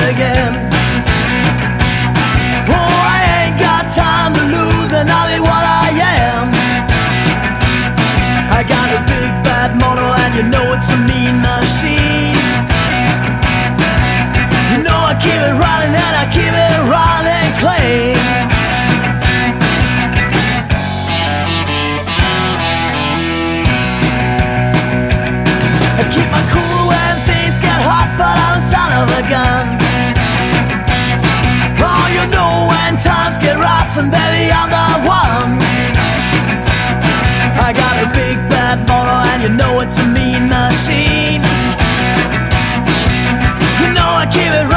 again. Oh, I ain't got time to lose, and I'll be what I am. I got a big bad motor, and you know it's a mean machine. You know I keep it